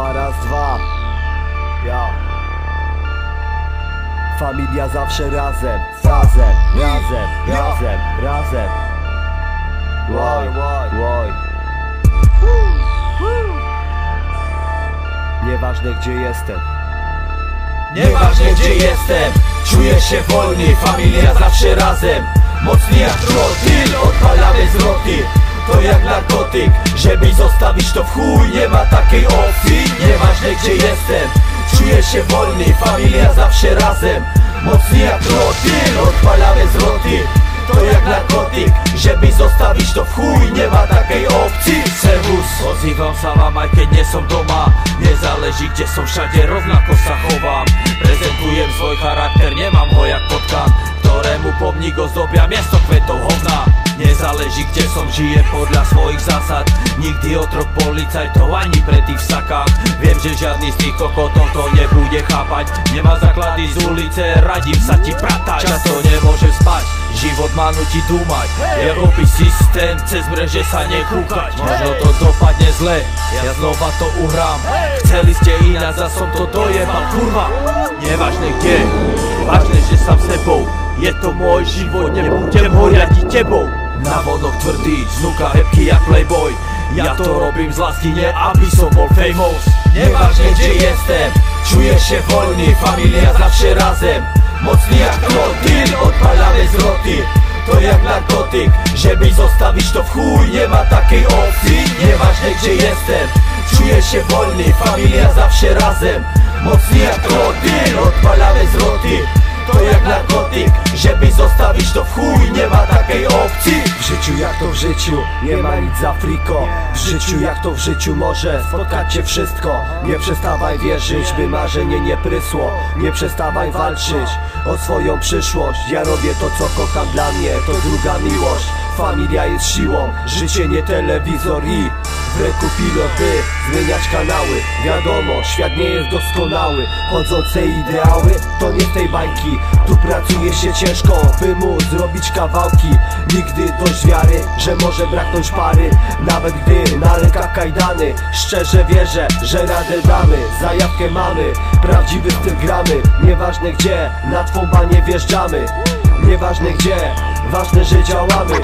dwa, raz, dwa. Ja. Familia zawsze razem, razem, razem, razem, razem. Łoj, łoj Nieważne gdzie jestem. Nieważne gdzie jestem, czuję się wolny Familia zawsze razem, mocny jak trotyl Odpalamy zwroty, to jak narkotyk Żeby zostawić to w chuj, nie ma takiej opcji Nieważne gdzie jestem, czuję się wolny Familia zawsze razem, mocny jak trotyl Odpalamy zwroty, to jak narkotyk Żeby zostawić to w chuj, nie ma takiej opcji Serwus Odzywam sama Majkę, nie są doma. Nie zależy gdzie są, wszędzie równako zachowam Prezentuję swój charakter, nie mam ho jak kotka Któremu pomnik ozdobia miasto kwiatochowna Nie zależy gdzie są, żyję podle swoich zasad Nigdy otrok policajto ani prety w sakach Wiem, że żadny z tych kokotów to nie bude chápać Nie ma zaklady z ulicy, radím sa ti pratać Často nemôžem spať, život má nutí dúmať. Je robí systém, cez mreže sa nekúkať. Možno to dopadne zle, ja znova to uhrám. Chceli ste ináč, a som to dojebal, kurva. Nevážne kde, vážne, že som s tebou. Je to môj život, nebudem ho riadiť tebou na vodoch tvrdý, znuka hebky jak playboy. Ja to robím z lásky, nie aby som bol famous. Nieważne gdzie jestem, czuję się wolny Familia zawsze razem, mocny jak krotyl Odpalamy zwroty, to jak narkotyk Żeby zostawić to w chuj, nie ma takiej opcji Nieważne gdzie jestem, czuję się wolny Familia zawsze razem, mocny jak krotyl Odpalamy zwroty, to jak narkotyk. Żeby zostawić to w chuj, nie ma takiej opcji. W życiu jak to w życiu, nie ma nic za friko. W życiu jak to w życiu może spotkać cię wszystko. Nie przestawaj wierzyć, by marzenie nie prysło. Nie przestawaj walczyć o swoją przyszłość. Ja robię to co kocham dla mnie, to druga miłość. Familia jest siłą, życie nie telewizor i w ręku pilot, by zmieniać kanały. Wiadomo, świat nie jest doskonały. Chodzące ideały to nie z tej bajki Tu pracuje się ciężko, by móc zrobić kawałki. Nigdy dość wiary, że może braknąć pary. Nawet gdy na rękach kajdany Szczerze wierzę, że radę damy. Zajawkę mamy, prawdziwy styl gramy. Nieważne gdzie, na twą banie wjeżdżamy. Nieważne gdzie, ważne, że działamy